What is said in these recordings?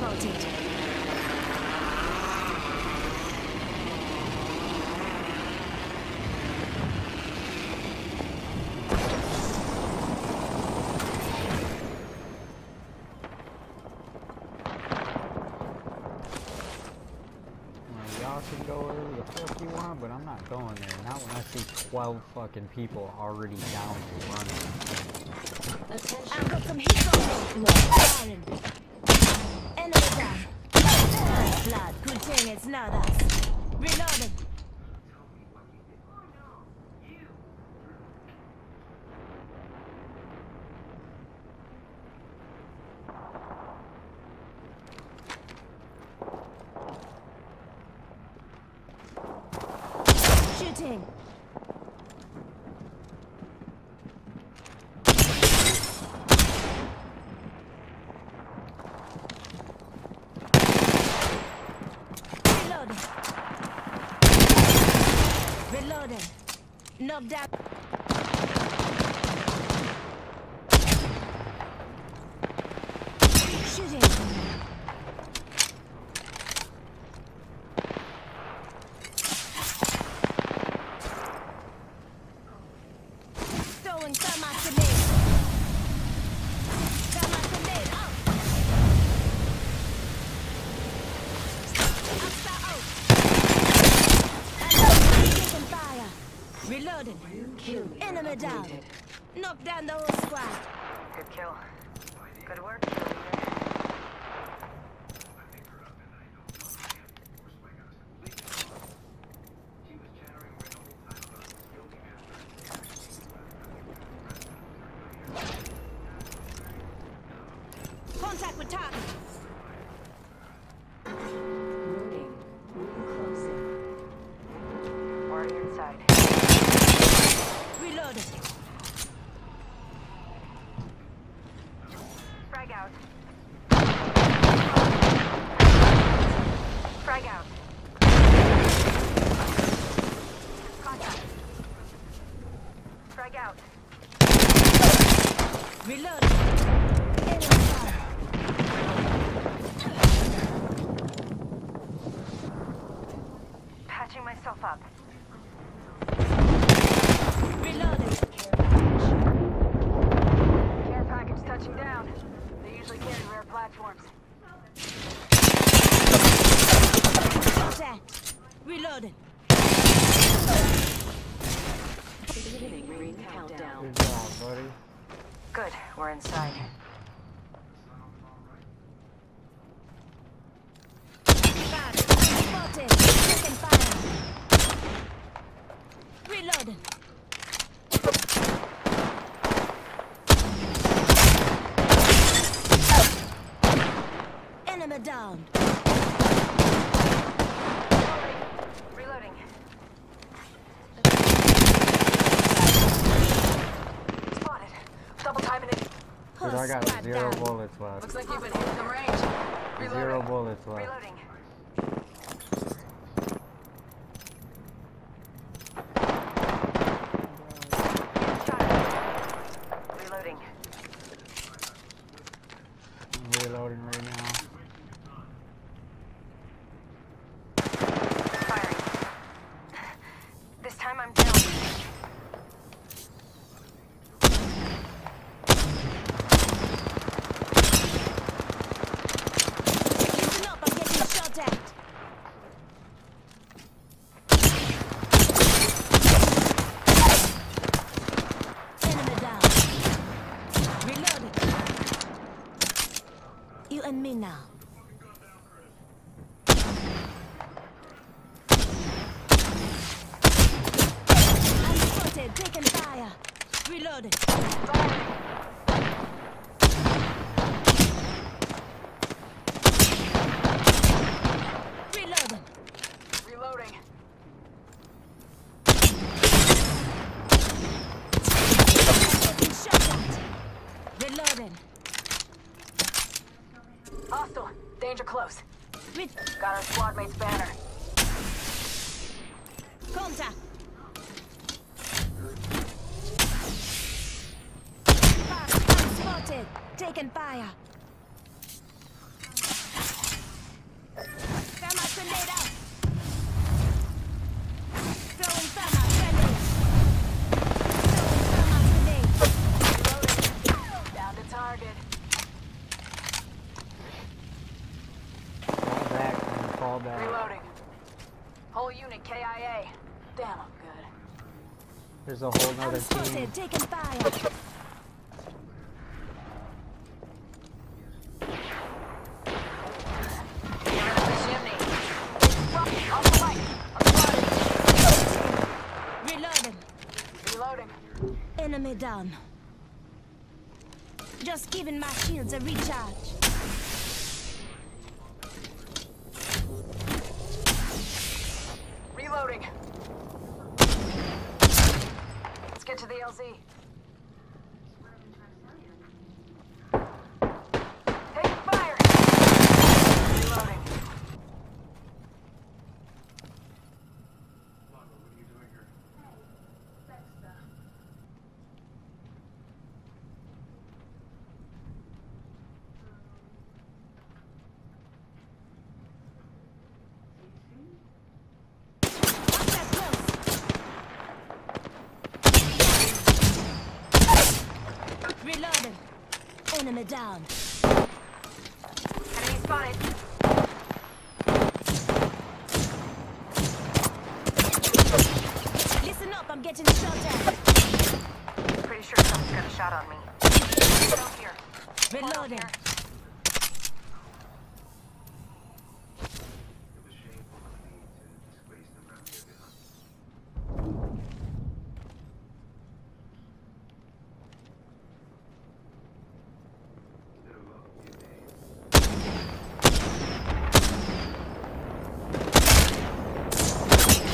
spotted. Y'all can go wherever the fuck you want, but I'm not going there. Not when I see 12 fucking people already down and running. I've got some heat on me. It's not us. Reloading. Shooting. Reloading. Reloading. Knock down. Shooting. Throwing thermite grenade. Thermite grenade out. Arc Star out. And taking fire. Enemy down. Knock down the whole squad. Good kill. Good work, kill leader. Contact with target. Moving. Moving closer. Warrior inside. Reloading. Frag out. Frag out. Contact. Frag out. Down. Patching myself up. We're inside. Bad. Spotted. Taking fire. Reloading. Enemy down. Reloading. Spotted. I got zero down. bullets left. Looks like you've been hitting the range. Zero bullets left. Reloading. Reloading. I'm reloading right now. Firing. This time I'm down. Listen up, I'm getting shot at. Enemy down. Reloading. You and me now. I'm spotted, taking fire. Reloading. Reloading. Reloading. Reloading. Hostile. Danger close. Got our squad mate's banner. Contact. planted. Fire. Grenade grenade. Down to target. Fall back. Fall back. Reloading. Whole unit KIA. Damn, I'm good. There's a whole nother team. Taking fire. Reloading. Enemy down. Just giving my shields a recharge. Reloading. Let's get to the LZ. Taking fire. Reloading. Contact close. Reloading. Enemy down. Enemy spotted. Listen up, I'm getting shot at. Pretty sure someone's got a shot on me. Reloading.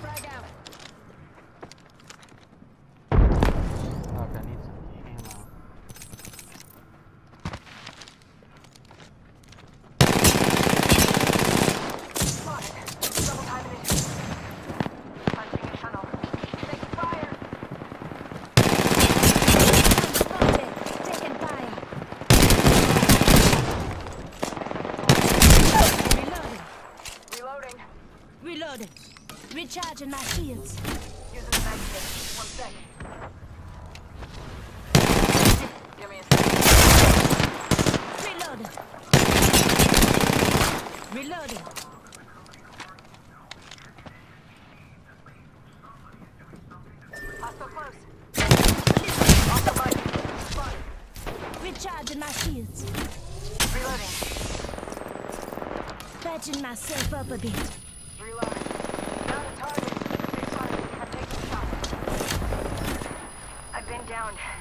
Frag out. Fuck, I need some ammo. Spotted. Double timing it. Punching a tunnel. Taking fire. I'm spotted, taking fire. Reloading. Reloading. Reloading. Recharging my shields. Using the mag kit. One second. Give me a second. Reloading. Reloading. Hostile close. Listen, bike. Spotted. recharging my shields. Reloading. Patching myself up a bit. ground.